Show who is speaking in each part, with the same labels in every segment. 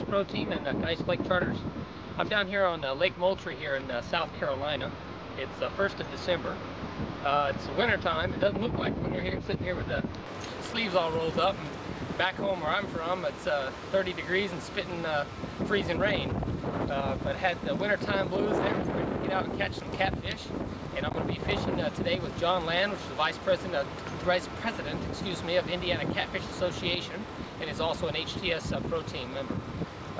Speaker 1: Pro Team and uh, Nice Lake Charters. I'm down here on uh, Lake Moultrie here in uh, South Carolina. It's the uh, 1st of December. Uh, it's winter time. It doesn't look like winter here. I'm sitting here with the sleeves all rolled up. And back home where I'm from, it's uh, 30 degrees and spitting freezing rain. But had the wintertime blues there. We're going to get out and catch some catfish. And I'm going to be fishing today with John Land, which is the vice president, of, vice president, excuse me, of Indiana Catfish Association, and is also an HTS uh, Pro Team member.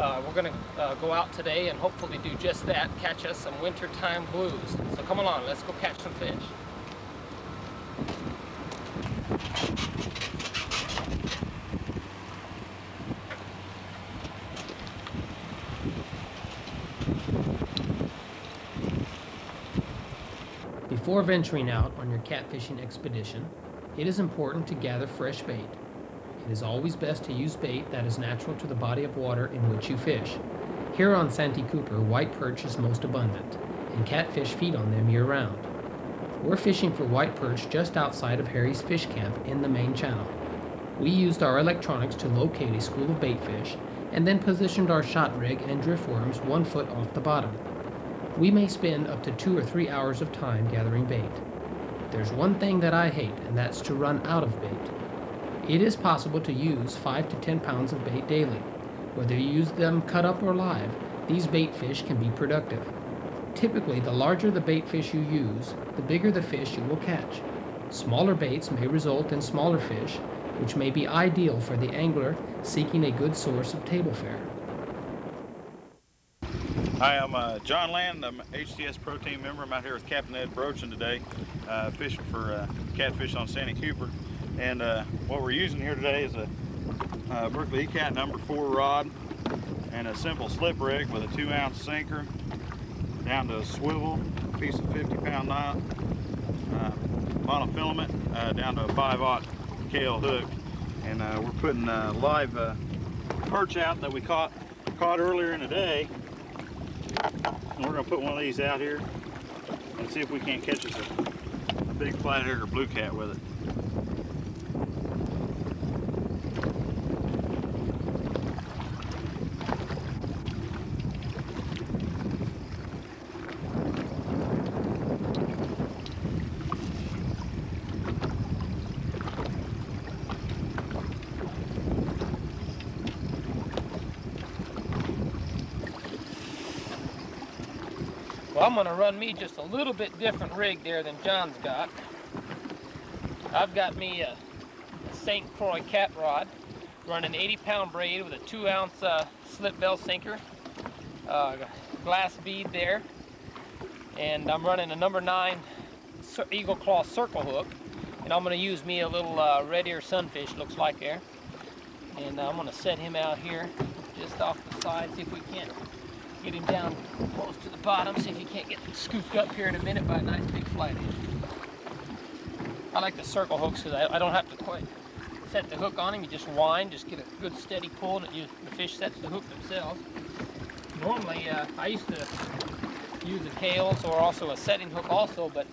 Speaker 1: Uh, we're going to uh, go out today and hopefully do just that, catch us some wintertime blues. So come along, let's go catch some fish. Before venturing out on your catfishing expedition, it is important to gather fresh bait. It is always best to use bait that is natural to the body of water in which you fish. Here on Santee Cooper, white perch is most abundant, and catfish feed on them year round. We're fishing for white perch just outside of Harry's Fish Camp in the main channel. We used our electronics to locate a school of baitfish and then positioned our shot rig and drift worms one foot off the bottom. We may spend up to two or three hours of time gathering bait. There's one thing that I hate, and that's to run out of bait. It is possible to use 5 to 10 pounds of bait daily. Whether you use them cut up or live, these bait fish can be productive. Typically, the larger the bait fish you use, the bigger the fish you will catch. Smaller baits may result in smaller fish, which may be ideal for the angler seeking a good source of table fare.
Speaker 2: Hi, I'm uh, John Land. I'm an HTS Pro Team member. I'm out here with Captain Ed Brochin today, uh, fishing for uh, catfish on Santee Cooper. And uh, what we're using here today is a uh, Berkley ECAT number four rod and a simple slip rig with a two ounce sinker down to a swivel, piece of 50 pound knot, uh, monofilament uh, down to a 5 aught KL hook. And uh, we're putting uh, live uh, perch out that we caught caught earlier in the day. And we're gonna put one of these out here and see if we can't catch us a, a big flathead or blue cat with it.
Speaker 1: Well, I'm to run me just a little bit different rig there than John's got. I've got me a, St. Croix cat rod running 80 pound braid with a 2 ounce uh, slip bell sinker, uh, glass bead there, and I'm running a number 9 Eagle Claw circle hook, and I'm to use me a little uh, red ear sunfish, looks like there. And I'm to set him out here just off the side, see if we can't get him down close to the bottom, see if he can't get scooped up here in a minute by a nice big flathead. I like the circle hooks because I, I, don't have to quite set the hook on him. You just wind, just get a good steady pull, and you, the fish sets the hook themselves. Normally, uh, I used to use a Kahles or also a setting hook also, but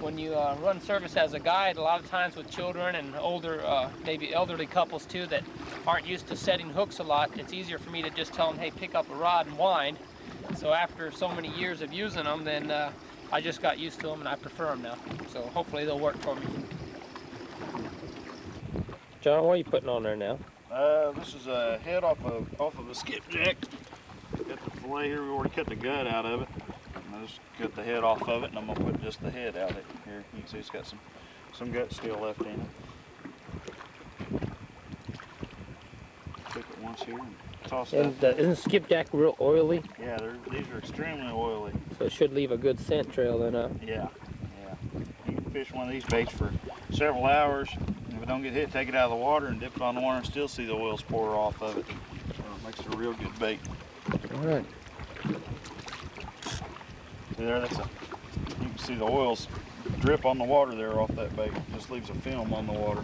Speaker 1: when you uh, run service as a guide, a lot of times with children and older, uh, maybe elderly couples too, that aren't used to setting hooks a lot, it's easier for me to just tell them, hey, pick up a rod and wind. So after so many years of using them, then uh, I just got used to them and I prefer them now. So hopefully they'll work for me. John, what are you putting on there now?
Speaker 2: Uh, this is a head off of off of a skipjack. Got the fillet here. We already cut the gut out of it. Just cut the head off of it, and I'm gonna put just the head out of it here. You can see it's got some some gut still left in it. Cook it once here and toss
Speaker 1: and,
Speaker 2: that.
Speaker 1: Uh, isn't skipjack real oily?
Speaker 2: Yeah, these are extremely oily.
Speaker 1: So it should leave a good scent trail then, huh?
Speaker 2: Yeah, yeah. You can fish one of these baits for several hours. If it don't get hit, take it out of the water and dip it on the water and still see the oils pour off of it. So it makes it a real good bait.
Speaker 1: All right.
Speaker 2: See there, that's a, you can see the oils drip on the water there off that bait. Just leaves a film on the water.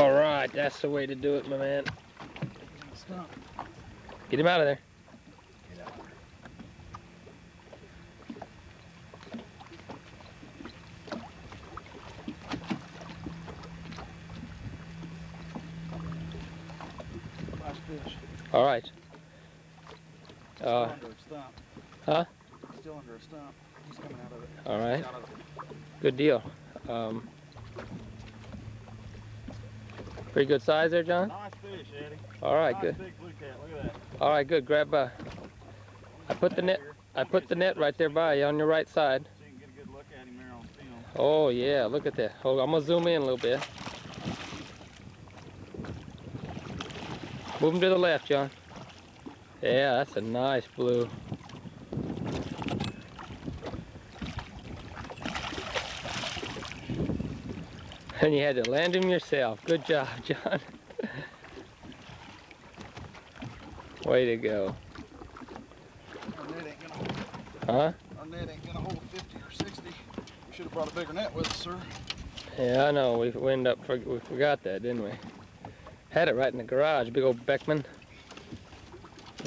Speaker 1: All right, that's the way to do it, my man. Get him out of there.
Speaker 2: fish.
Speaker 1: All right.
Speaker 2: Still
Speaker 1: Uh,
Speaker 2: under a stump.
Speaker 1: huh?
Speaker 2: Still under a stump. He's coming out of it.
Speaker 1: all right.
Speaker 2: It.
Speaker 1: Good deal. Um, pretty good size there, John?
Speaker 2: Nice fish, Eddie.
Speaker 1: All right,
Speaker 2: nice
Speaker 1: good.
Speaker 2: big blue cat. Look at that.
Speaker 1: All right, good. Grab, uh, I put the net, I put the net right there by you on your right side.
Speaker 2: So you can get a good look at him there on film.
Speaker 1: Oh yeah, look at that. Hold, I'm gonna zoom in a little bit. Move him to the left, John. Yeah, that's a nice blue. And you had to land him yourself. Good job, John. Way to go. Huh?
Speaker 2: our net ain't gonna hold 50 or 60. We should have brought a bigger net with us, sir.
Speaker 1: Yeah, I know. We, we up, for, we forgot that, didn't we? Had it right in the garage, big old Beckman.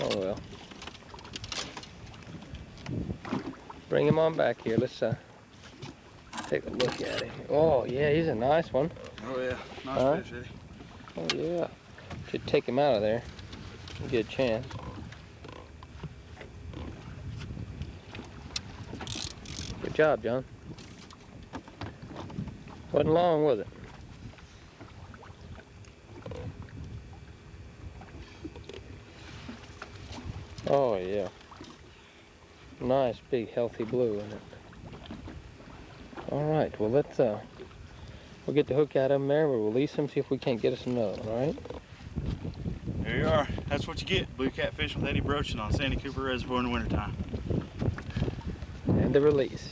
Speaker 1: Oh well. Bring him on back here. Let's uh, take a look at him. Oh yeah, he's a nice one.
Speaker 2: Oh yeah, nice
Speaker 1: Huh?
Speaker 2: fish, Eddie.
Speaker 1: Oh yeah. Should take him out of there. Get a chance. Good job, John. Wasn't long, was it? Oh yeah. Nice big healthy blue in it. All right, well let's uh we'll get the hook out of him there, we'll release him, see if we can't get us another one, all right?
Speaker 2: There you are. That's what you get. Blue cat fishing with Eddie Brochin on Santee Cooper Reservoir in the wintertime.
Speaker 1: And the release.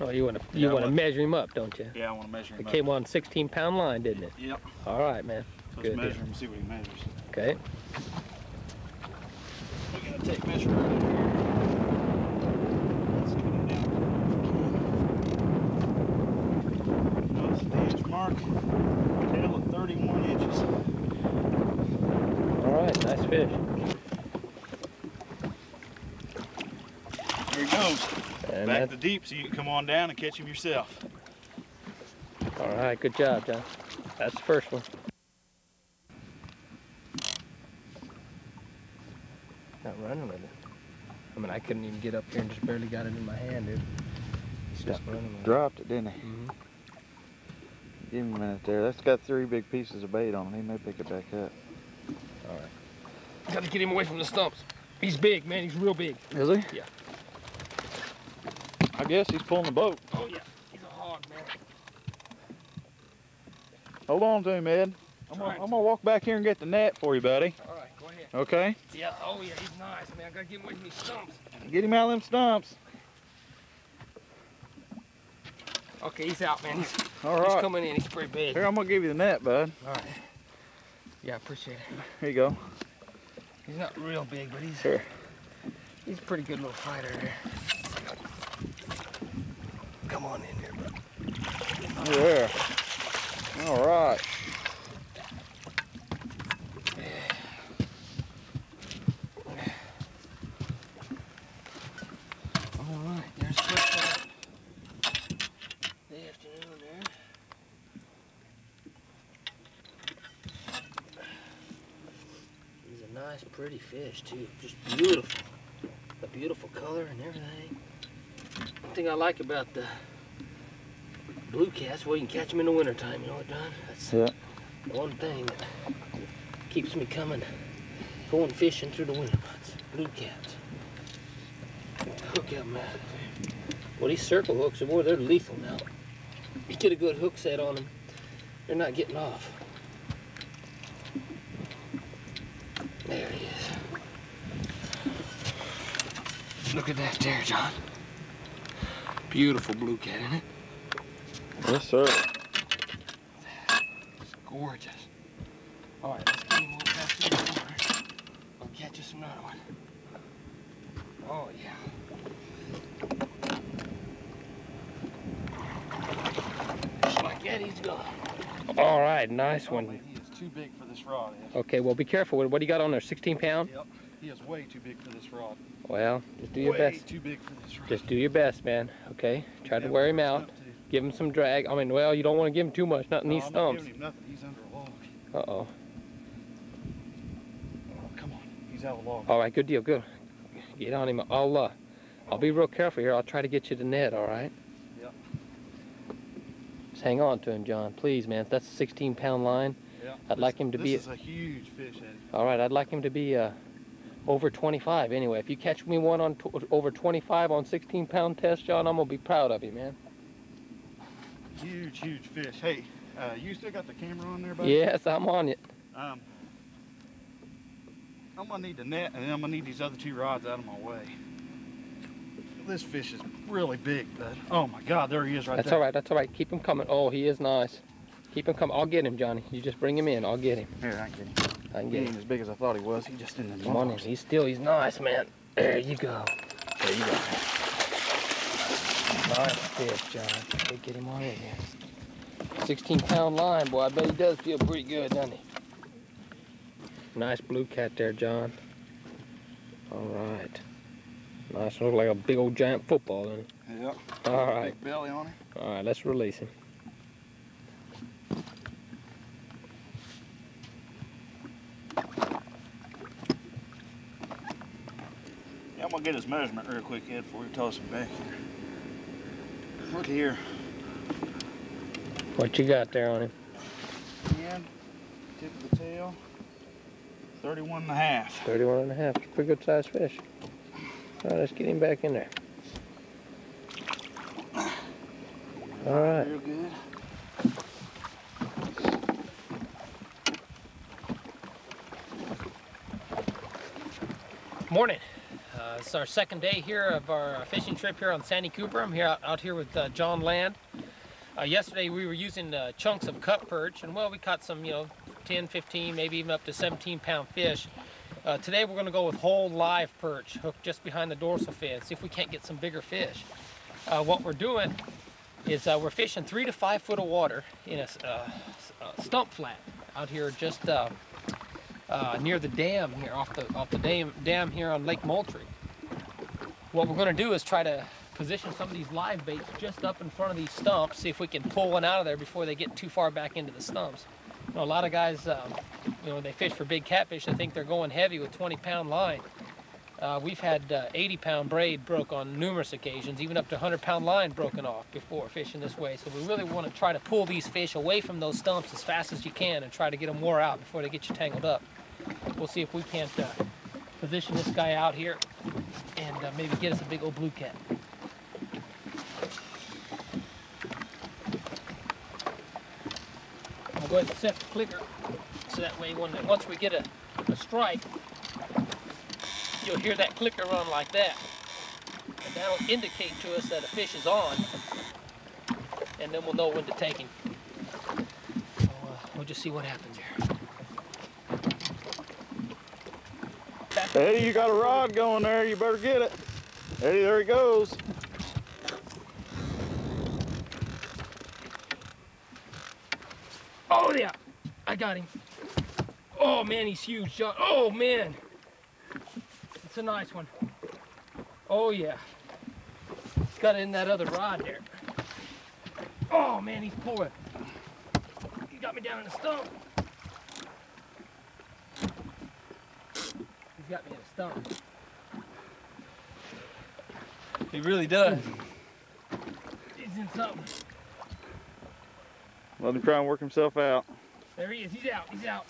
Speaker 1: Oh, you wanna you
Speaker 2: Yeah,
Speaker 1: wanna measure him up, don't you?
Speaker 2: Yeah, I want to measure him
Speaker 1: It
Speaker 2: up.
Speaker 1: came on 16 pound line, didn't it?
Speaker 2: Yep.
Speaker 1: All right, man.
Speaker 2: Let's
Speaker 1: Good
Speaker 2: measure
Speaker 1: deal.
Speaker 2: him see what he measures.
Speaker 1: Okay.
Speaker 2: We're gonna take measurement right here. Let's get it down. Notice the inch mark. Tail at 31 inches.
Speaker 1: All right, nice fish.
Speaker 2: There he goes.
Speaker 1: And
Speaker 2: Back
Speaker 1: that,
Speaker 2: to deep so you can come on down and catch him yourself.
Speaker 1: all right, good job, John. That's the first one. Not running with it. I mean, I couldn't even get up here and just barely got it in my hand, dude. Stop running with it.
Speaker 3: Dropped it, didn't he?
Speaker 1: Mhm.
Speaker 3: Give him a minute there. That's got three big pieces of bait on it. He may pick it back up.
Speaker 1: All right. Got to get him away from the stumps. He's big, man. He's real big.
Speaker 3: Is he?
Speaker 1: Yeah.
Speaker 3: I guess he's pulling the boat.
Speaker 1: Oh yeah, he's a hog, man.
Speaker 3: Hold on to him, Ed. I'm gonna,
Speaker 1: Alright.
Speaker 3: I'm gonna walk back here and get the net for you, buddy.
Speaker 1: All right, go ahead.
Speaker 3: Okay?
Speaker 1: Yeah. Oh yeah, he's nice, man. I gotta get him away from these stumps.
Speaker 3: Get him out of them stumps.
Speaker 1: Okay, he's out, man. He's,
Speaker 3: All
Speaker 1: he's coming in. He's pretty big.
Speaker 3: Here, I'm gonna give you the net, bud.
Speaker 1: All right. Yeah, I appreciate it.
Speaker 3: Here you go.
Speaker 1: He's not real big, but he's
Speaker 3: Here.
Speaker 1: he's a pretty good little fighter there. Come on in here, bro.
Speaker 3: There. All right.
Speaker 1: All right, there's first the afternoon there. He's a nice, pretty fish too. Just beautiful. A beautiful color and everything. One thing I like about the blue cats, well, you can catch them in the wintertime. You know what, Don? That's
Speaker 3: Yeah.
Speaker 1: the one thing that keeps me coming, going fishing through the winter months. Blue cats. Hook out, man. Well, these circle hooks, are boy, they're lethal now. You get a good hook set on them, they're not getting off. There he is. Look at that there, John. Beautiful blue cat, isn't it?
Speaker 3: Yes, sir.
Speaker 1: It's gorgeous. All right, let's get him over back to the water. I'll catch us another one. Oh, yeah. Just like that, he's gone. All right, nice one.
Speaker 2: He is too big for this rod,
Speaker 1: Okay, well, be careful. What do you got on there, 16 pound?
Speaker 2: Yep. He is way too big for this rod.
Speaker 1: Well, just do your
Speaker 2: way
Speaker 1: best.
Speaker 2: too big for this rod.
Speaker 1: Just do your best, man. Okay? Try to wear him out. Give him some drag. I mean, well, you don't want to give him too much, not in
Speaker 2: No,
Speaker 1: these
Speaker 2: I'm not
Speaker 1: stumps.
Speaker 2: giving him nothing. He's under a log.
Speaker 1: Uh-oh. Oh, come on.
Speaker 2: He's out of log.
Speaker 1: All right, good deal, good. Get on him. I'll uh, I'll be real careful here. I'll try to get you the net. All right.
Speaker 2: Yep.
Speaker 1: Just hang on to him, John. Please, man. That's a 16 pound line.
Speaker 2: Yeah.
Speaker 1: I'd like him to
Speaker 2: this
Speaker 1: be-
Speaker 2: This is a huge fish, Eddie.
Speaker 1: All right, I'd like him to be uh, over 25 anyway. If you catch me one on over 25 on 16 pound test, John, I'm gonna be proud of you, man.
Speaker 2: Huge, huge fish. Hey, uh, you still got the camera on there, buddy?
Speaker 1: Yes, I'm on it.
Speaker 2: Um, I'm gonna need the net, and then I'm gonna need these other two rods out of my way. This fish is really big, bud. Oh my God, there he is right
Speaker 1: That's
Speaker 2: there.
Speaker 1: That's all right. That's all right. Keep him coming. Oh, he is nice. Keep him coming. I'll get him, Johnny. You just bring him in. I'll get him.
Speaker 2: Here, I get him.
Speaker 1: I can
Speaker 2: He
Speaker 1: get
Speaker 2: ain't
Speaker 1: him.
Speaker 2: as big as I thought he was. He just in the
Speaker 1: Come on. He's still. He's nice, man. There you go.
Speaker 2: There you go.
Speaker 1: Nice fish, John. Hey, get him on in here. 16 pound line, boy. I bet he does feel pretty good, doesn't he? Nice blue cat there, John. All right. Nice. Look like a big old giant football, doesn't he?
Speaker 2: Yep.
Speaker 1: All right.
Speaker 2: Big belly on him.
Speaker 1: All right. Let's release him.
Speaker 2: Gonna get his measurement real quick, Ed, before we toss him back here. Look here.
Speaker 1: What you got there on him?
Speaker 2: Hand, tip of the tail. 31 and a half.
Speaker 1: 31 and a half. Pretty good sized fish. All right. Let's get him back in there. All right.
Speaker 2: Real good.
Speaker 1: Morning. Uh, it's our second day here of our fishing trip here on Santee Cooper. I'm here out, out here with uh, John Land. Uh, yesterday we were using uh, chunks of cut perch and well we caught some you know 10, 15, maybe even up to 17 pound fish. Uh, today we're going to go with whole live perch hooked just behind the dorsal fin. See if we can't get some bigger fish. What we're doing is we're fishing three to five foot of water in a, stump flat out here just uh, near the dam here, off the off the dam dam here on Lake Moultrie. What we're going to do is try to position some of these live baits just up in front of these stumps, see if we can pull one out of there before they get too far back into the stumps. You know, a lot of guys, um, you know, when they fish for big catfish, they think they're going heavy with 20 pound line. Uh, we've had uh, 80 pound braid broke on numerous occasions, even up to 100 pound line broken off before fishing this way. So we really want to try to pull these fish away from those stumps as fast as you can and try to get them wore out before they get you tangled up. We'll see if we can't uh, position this guy out here and uh, maybe get us a big old blue cat. I'll go ahead and set the clicker so that way when once we get a, a strike, you'll hear that clicker run like that. And that'll indicate to us that a fish is on, and then we'll know when to take him. So, uh, we'll just see what happens here.
Speaker 2: Eddie, you got a rod going there. You better get it. Eddie, there he goes.
Speaker 1: Oh yeah, I got him. Oh man, he's huge. Oh man, it's a nice one. Oh yeah, it's got in that other rod there. Oh man, he's pulling. He got me down in the stump. Got me in a stump. He really does. He's in something.
Speaker 2: Let him try and work himself out.
Speaker 1: There he is. He's out. He's out.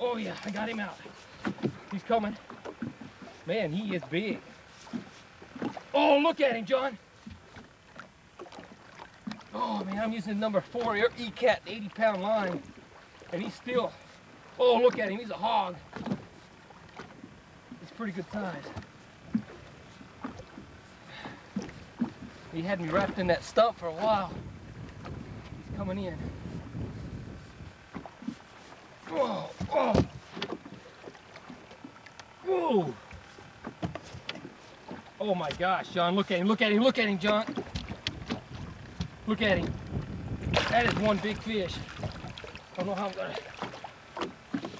Speaker 1: Oh yeah, I got him out. He's coming. Man, he is big. Oh, look at him, John. Oh man, I'm using number four E-Cat 80 pound line. And he's still, oh look at him, he's a hog. Pretty good size. He had me wrapped in that stump for a while. He's coming in. Oh, oh. Whoa. Oh my gosh, John, look at him, look at him, look at him, John. Look at him. That is one big fish. I don't know how I'm gonna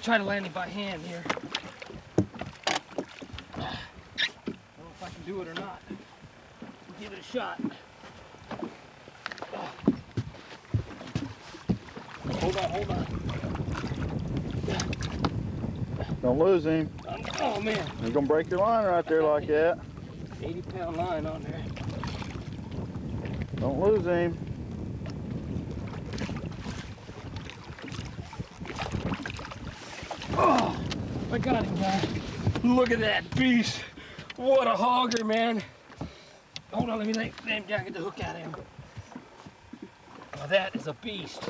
Speaker 1: try to land him by hand here. I don't know if I can do it or not. We'll give it a shot. Hold on, hold on.
Speaker 3: Don't lose him.
Speaker 1: Oh man,
Speaker 3: You're gonna break your line right there like that.
Speaker 1: 80 pound line on there.
Speaker 3: Don't lose him.
Speaker 1: Oh, I got him, guys. Look at that beast. What a hogger, man. Hold on, let me him down, get the hook out of him. Now that is a beast.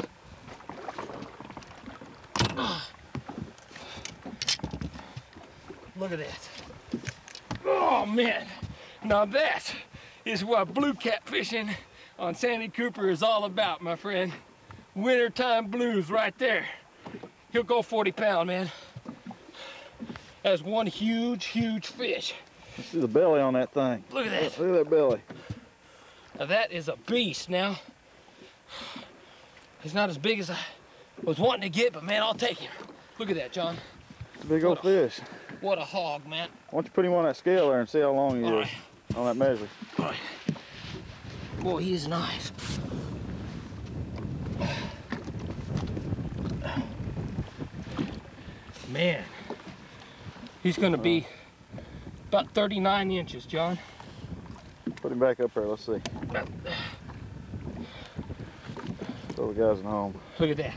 Speaker 1: Look at that. Oh, man. Now that is what blue cat fishing on Santee Cooper is all about, my friend. Wintertime blues right there. He'll go 40 pound, man. That's one huge, huge fish.
Speaker 3: See the belly on that thing.
Speaker 1: Look at that.
Speaker 3: Look at that belly.
Speaker 1: Now that is a beast now. He's not as big as I was wanting to get, but man, I'll take him. Look at that, John.
Speaker 3: It's a big old fish.
Speaker 1: What a hog, man.
Speaker 3: Why don't you put him on that scale there and see how long he
Speaker 1: All
Speaker 3: is
Speaker 1: right,
Speaker 3: on that measure.
Speaker 1: all right. Boy, he is nice. Man, he's gonna be uh-huh. About 39 inches, John.
Speaker 3: Put him back up there. Let's see. Throw the guys at home.
Speaker 1: Look at that.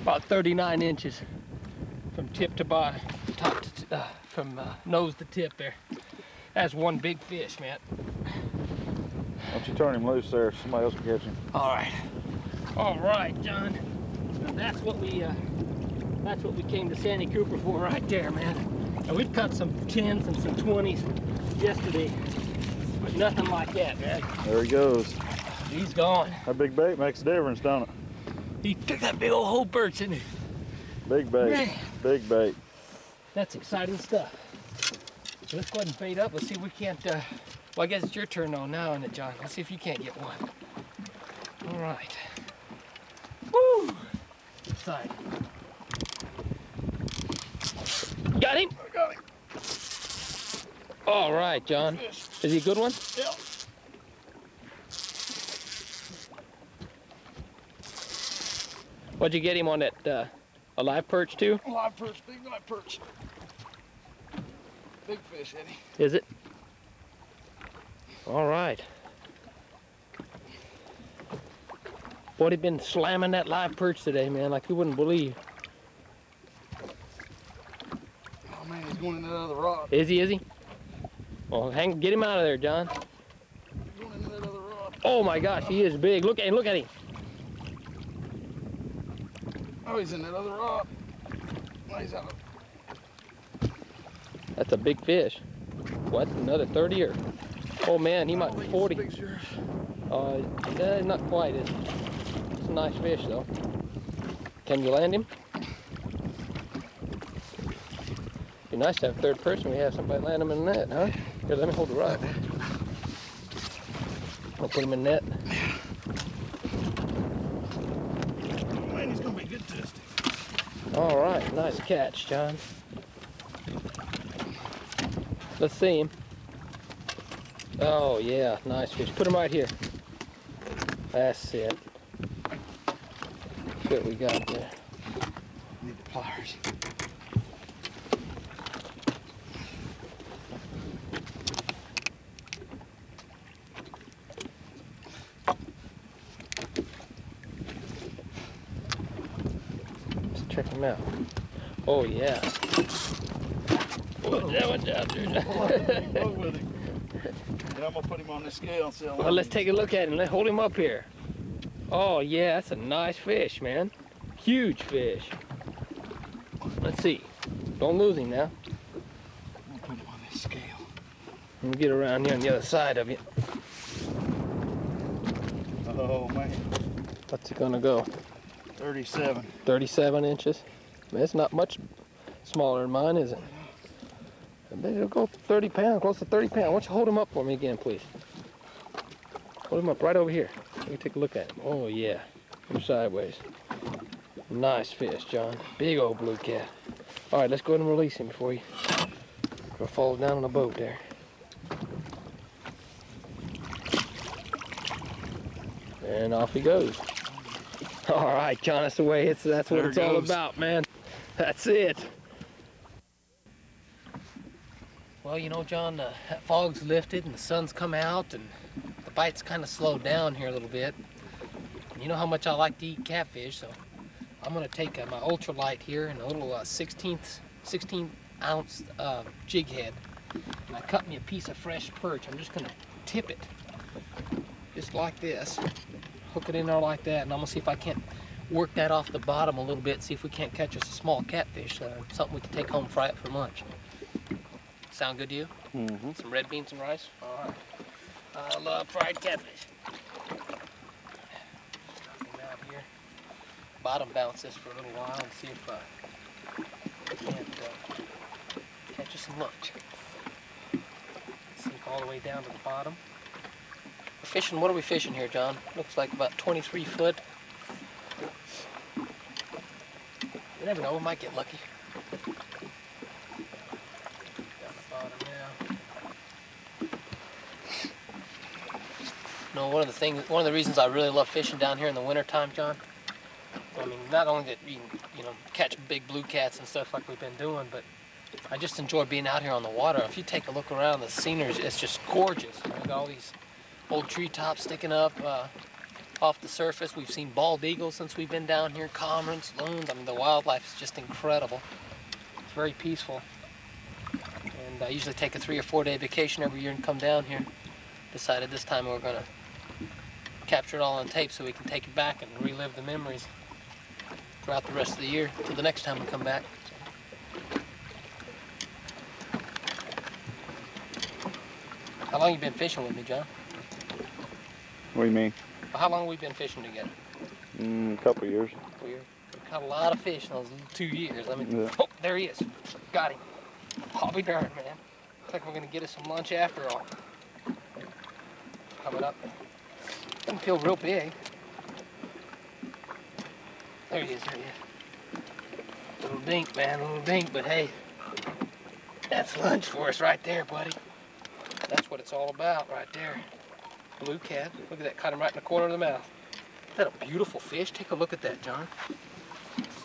Speaker 1: About 39 inches from tip to bottom, top to, uh, from uh, nose to tip there. That's one big fish, man.
Speaker 3: Why don't you turn him loose there? Somebody else can catch him.
Speaker 1: All right. All right, John. That's what we, uh, that's what we came to Santee Cooper for right there, man. And we've caught some 10s and some 20s yesterday, but nothing like that, man.
Speaker 3: There he goes.
Speaker 1: He's gone.
Speaker 3: That big bait makes a difference, don't it?
Speaker 1: He took that big old whole perch in it.
Speaker 3: Big bait.
Speaker 1: Man.
Speaker 3: Big bait.
Speaker 1: That's exciting stuff. So let's go ahead and bait up. Let's see if we can't. Uh, well, I guess it's your turn on now, isn't it, John? Let's see if you can't get one. All right. Woo! Exciting. Got him?
Speaker 2: got him.
Speaker 1: All right, John. Is he a good one?
Speaker 2: Yep.
Speaker 1: What'd you get him on that uh, a live perch too?
Speaker 2: Live perch, big live perch. Big fish, Eddie.
Speaker 1: Is it? All right. Boy, they've been slamming that live perch today, man, like you wouldn't believe.
Speaker 2: Oh man, he's going in that other rod.
Speaker 1: Is he, is he? Well, hang, get him out of there, John.
Speaker 2: He's going in that other rod.
Speaker 1: Oh my gosh, he is big. Look at him, look at him.
Speaker 2: Oh, he's in that other rod. Oh, he's out.
Speaker 1: That's a big fish. What, another 30 or? Oh man, he might be 40.
Speaker 2: Big.
Speaker 1: Uh, eh, not quite. It's, it's a nice fish though. Can you land him? Be nice to have a third person. We have somebody land him in the net, huh? Here, let me hold the rod. I'll put him in net.
Speaker 2: Man, he's gonna be good us.
Speaker 1: All right, nice catch, John. Let's see him. Oh yeah, nice fish. Put him right here. That's it. What we got there.
Speaker 2: Need the pliers.
Speaker 1: Him out. Oh yeah. Watch out, watch out, dude.
Speaker 2: Go with him. And I'm gonna put him on this scale and see how
Speaker 1: well, let's take a look at him. Let's hold him up here. Oh yeah, that's a nice fish, man. Huge fish. Let's see. Don't lose him now.
Speaker 2: I'm gonna put him on this scale.
Speaker 1: Let me get around here on the other side of you.
Speaker 2: Oh man,
Speaker 1: What's he gonna go?
Speaker 2: 37.
Speaker 1: 37 inches? Man, it's not much smaller than mine, is it? I bet it'll go 30 pounds, close to 30 pounds. Why don't you hold him up for me again, please? Hold him up right over here. Let me take a look at him. Oh, yeah. From sideways. Nice fish, John. Big old blue cat. All right, let's go ahead and release him before he before he falls down on the boat there. And off he goes. All right, John, that's the way it's that's what
Speaker 2: There
Speaker 1: it's all about, man. That's it. Well, you know, John, uh, that fog's lifted and the sun's come out and the bite's kind of slowed down here a little bit. And you know how much I like to eat catfish, so I'm gonna take uh, my ultralight here and a little uh, 16th, 16 ounce uh, jig head. And I cut me a piece of fresh perch. I'm just gonna tip it, just like this. Hook it in there like that, and I'm gonna see if I can't work that off the bottom a little bit, see if we can't catch us a small catfish, uh, something we can take home, fry it for lunch. Sound good to you?
Speaker 3: Mm-hmm.
Speaker 1: Some red beans and rice? All right. I love fried catfish. Bottom bounce this for a little while and see if uh, we can't uh, catch us some lunch. Sink all the way down to the bottom. We're fishing, what are we fishing here, John? Looks like about 23 foot. You never know, we might get lucky. No, one of the things, one of the reasons I really love fishing down here in the wintertime, John. I mean, not only that you can, you know, catch big blue cats and stuff like we've been doing, but I just enjoy being out here on the water. If you take a look around, the scenery, it's just gorgeous. Got all these old treetops sticking up uh, off the surface. We've seen bald eagles since we've been down here, cormorants, loons. I mean, the wildlife is just incredible. It's very peaceful. And I usually take a three or four day vacation every year and come down here. Decided this time we we're gonna capture it all on tape so we can take it back and relive the memories throughout the rest of the year till the next time we come back. How long you been fishing with me, John?
Speaker 3: What do you mean?
Speaker 1: How long we been fishing together?
Speaker 3: Mm, a couple years.
Speaker 1: We're, we caught a lot of fish in those two years. I mean,
Speaker 3: Yeah.
Speaker 1: oh, there he is. Got him. I'll be darned, man. Looks like we're gonna get us some lunch after all. Coming up. Doesn't feel real big. There he is, there he is. Little dink, man, little dink, but hey, that's lunch for us right there, buddy. That's what it's all about right there. Blue cat. Look at that, caught him right in the corner of the mouth. Is that a beautiful fish? Take a look at that, John.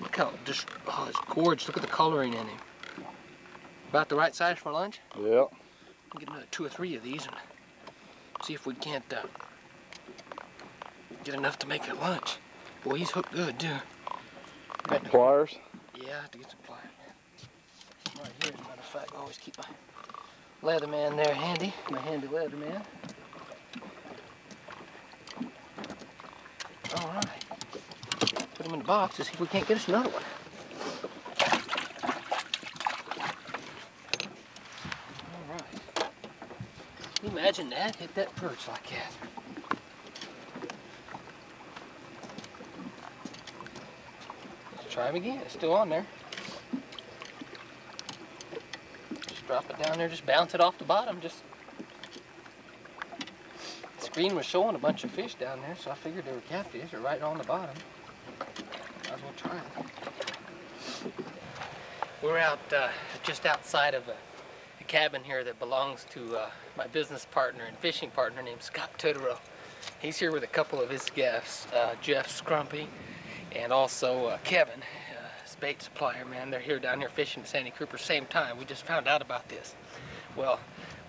Speaker 1: Look how just, oh, it's gorgeous. Look at the coloring in him. About the right size for lunch?
Speaker 3: Yep.
Speaker 1: Get another two or three of these and see if we can't uh, get enough to make it lunch. Boy, he's hooked good, too. Got
Speaker 3: Pliers.
Speaker 1: yeah, I have to get some pliers. Right here, as a matter of fact, I always keep my Leatherman there handy, my handy Leatherman. All right. Put him in the box to see if we can't get us another one. All right. Can you imagine that? Hit that perch like that. Let's try him again. It's still on there. Just drop it down there. Just bounce it off the bottom. Just screen was showing a bunch of fish down there, so I figured they were catfish. They're right on the bottom. Might as well try it. We're out uh, just outside of a, a cabin here that belongs to uh, my business partner and fishing partner named Scott Totoro. He's here with a couple of his guests, uh, Jeff Scrumpy and also uh, Kevin, uh, his bait supplier, man. They're here down here fishing at Santee Cooper same time. We just found out about this. Well,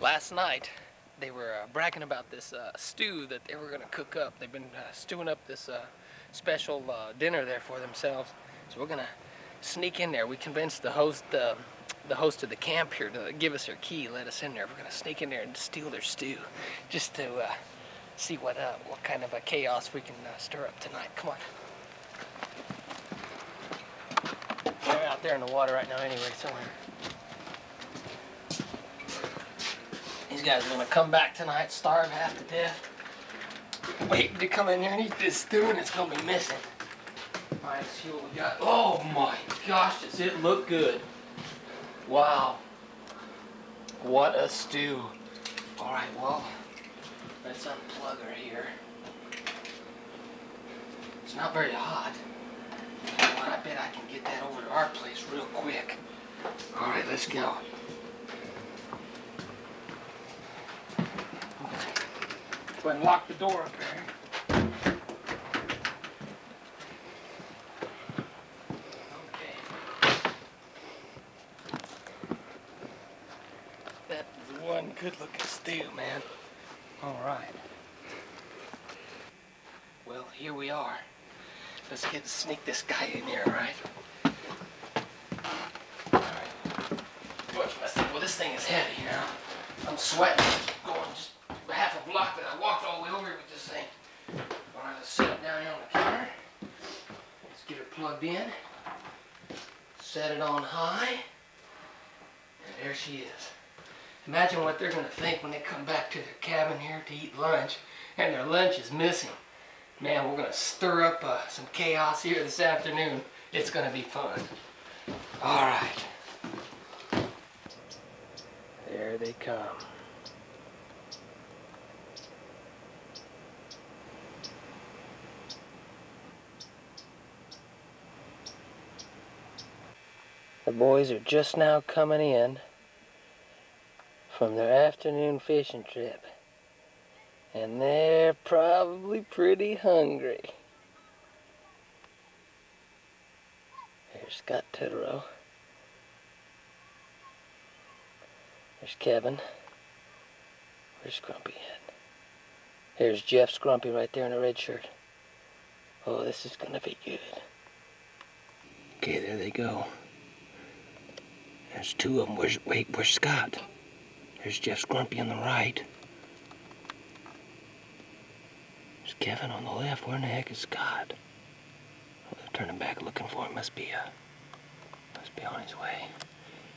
Speaker 1: last night they were uh, bragging about this uh, stew that they were going to cook up. They've been uh, stewing up this uh, special uh, dinner there for themselves. So we're to sneak in there. We convinced the host, uh, the host of the camp here to give us their key, let us in there. We're to sneak in there and steal their stew, just to uh, see what uh, what kind of a chaos we can uh, stir up tonight. Come on. They're out there in the water right now anyway, somewhere. These guys are gonna come back tonight, starve half to death. Waiting to come in here and eat this stew and it's gonna be missing. Alright, let's see what we got. Oh my gosh, does it look good? Wow. What a stew. Alright, well, let's unplug her here. It's not very hot. Well, I bet I can get that over to our place real quick. All right, let's go. Go ahead and lock the door up there. That good looking stew, man. All right. Well, here we are. Let's get sneak this guy in here, all right? All right. Well, this thing is heavy now. I'm sweating. Going just half a block that I walked all the way over here with this thing. Right, let's set it down here on the counter. Let's get it plugged in. Set it on high. And there she is. Imagine what they're gonna think when they come back to their cabin here to eat lunch and their lunch is missing. Man, we're gonna stir up uh, some chaos here this afternoon. It's gonna be fun. All right. There they come. The boys are just now coming in from their afternoon fishing trip. And they're probably pretty hungry. There's Scott Totoro. There's Kevin. Where's Grumpy at? There's Jeff Grumpy right there in a red shirt. Oh, this is gonna be good. Okay, there they go. There's two of them. Where's, wait, where's Scott? There's Jeff Scrumpy on the right. There's Kevin on the left. Where in the heck is Scott? Oh, they're turning back looking for him. Must be, uh, must be on his way.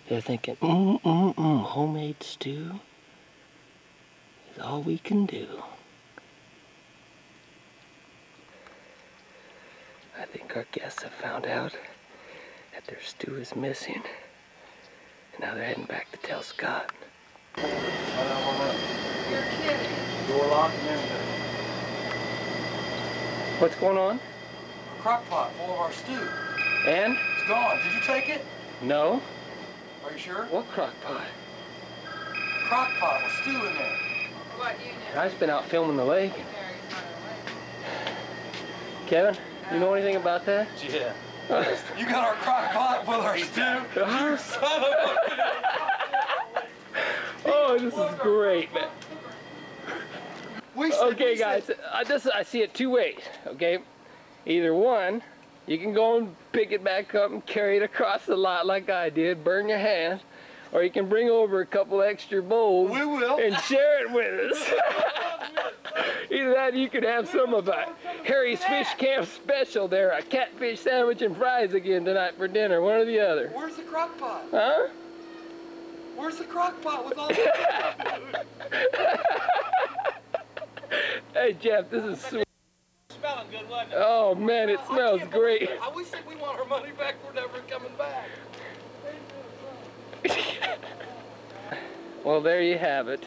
Speaker 1: They're thinking, mm, mm, mm, homemade stew is all we can do. I think our guests have found out that their stew is missing. And now they're heading back to tell Scott.
Speaker 4: You're kidding.
Speaker 2: Door locked and everything.
Speaker 1: What's going on?
Speaker 4: A Crock pot full of our stew.
Speaker 1: And?
Speaker 4: It's gone. Did you take it?
Speaker 1: No?
Speaker 4: Are you sure?
Speaker 1: What crock pot?
Speaker 4: A Crock pot with stew in there.
Speaker 5: What unit?
Speaker 1: I've been out filming the lake. Kevin, you know anything about that?
Speaker 4: Yeah. You got our crock pot with our stew?
Speaker 1: Uh-huh.
Speaker 4: Son of a...
Speaker 1: oh, this is great, man. Okay, guys, I just I see it two ways. Okay, either one, you can go and pick it back up and carry it across the lot like I did, burn your hands, or you can bring over a couple extra bowls
Speaker 4: We will.
Speaker 1: and share it with us. Either that, or you could have some of a Harry's Fish Camp special there, a catfish sandwich and fries again tonight for dinner, one or the other.
Speaker 4: Where's the crock pot?
Speaker 1: Huh?
Speaker 4: Where's the crock pot with all the...
Speaker 1: Hey Jeff, this is sweet.
Speaker 4: Smelling good, wasn't it?
Speaker 1: Oh man, it smells great.
Speaker 4: I- wish that we want our money back. We're never coming back.
Speaker 1: Well, there you have it.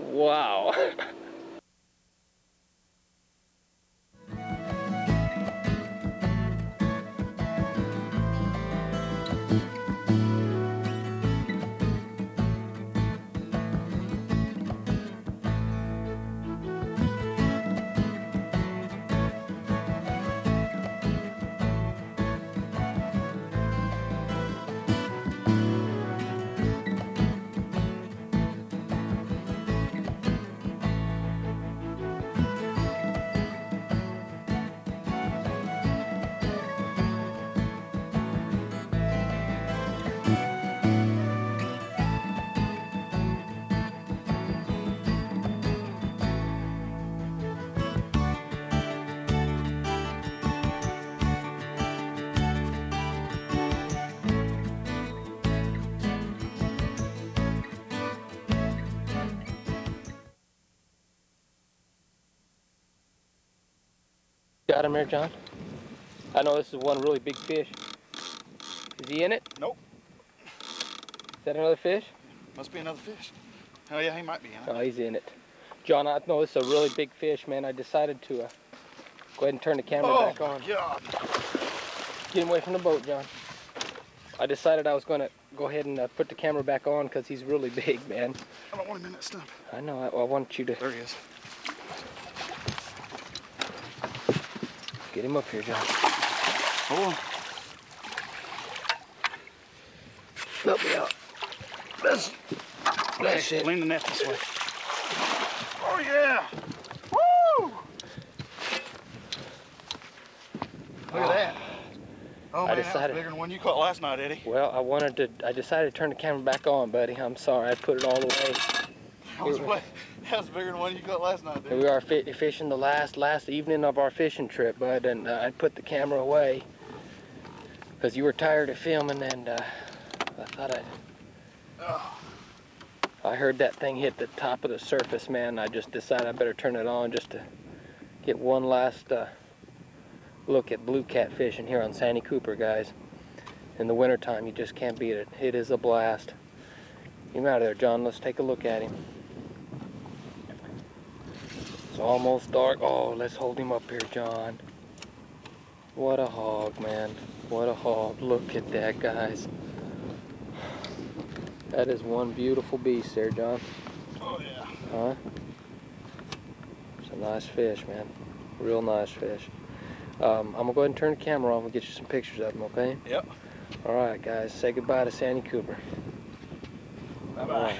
Speaker 1: Wow. Got him there, John? I know this is one really big fish. Is he in it?
Speaker 2: Nope.
Speaker 1: Is that another fish?
Speaker 2: Must be another fish. Oh yeah, he might be in it.
Speaker 1: Oh, he's in it. John, I know this is a really big fish, man. I decided to uh, go ahead and turn the camera
Speaker 2: Oh
Speaker 1: back on.
Speaker 2: God.
Speaker 1: Get him away from the boat, John. I decided I was going to go ahead and uh, put the camera back on because he's really big, man.
Speaker 2: I don't want him in that stump.
Speaker 1: I know. I, I want you to
Speaker 2: There he is.
Speaker 1: Get him up here, John.
Speaker 2: Hold on.
Speaker 1: Help me out. This. Splash it.
Speaker 2: Lean the net this way. Oh yeah! Woo! Look at that. Oh, oh
Speaker 1: I
Speaker 2: man, that
Speaker 1: decided-
Speaker 2: was bigger than one you caught last night, Eddie.
Speaker 1: Well, I wanted to, I decided to turn the camera back on, buddy. I'm sorry, I put it all away.
Speaker 2: That was, way, bigger than one you caught last night, dude.
Speaker 1: we are fi fishing the last last evening of our fishing trip, bud, and uh, I put the camera away because you were tired of filming, and uh, I thought I'd.
Speaker 2: Oh,
Speaker 1: I heard that thing hit the top of the surface, man. I just decided I better turn it on just to get one last uh, look at blue cat fishing here on Santee Cooper, guys. In the wintertime, you just can't beat it. It is a blast. Get him out of there, John. Let's take a look at him. Almost dark. Oh, let's hold him up here, John. What a hog, man. What a hog. Look at that, guys. That is one beautiful beast there, John.
Speaker 2: oh yeah.
Speaker 1: Huh? It's a nice fish, man. Real nice fish. Um, I'm gonna go ahead and turn the camera off and get you some pictures of him, okay?
Speaker 2: Yep.
Speaker 1: All right, guys. Say goodbye to Santee Cooper.
Speaker 2: Bye
Speaker 1: All
Speaker 2: bye.
Speaker 1: right.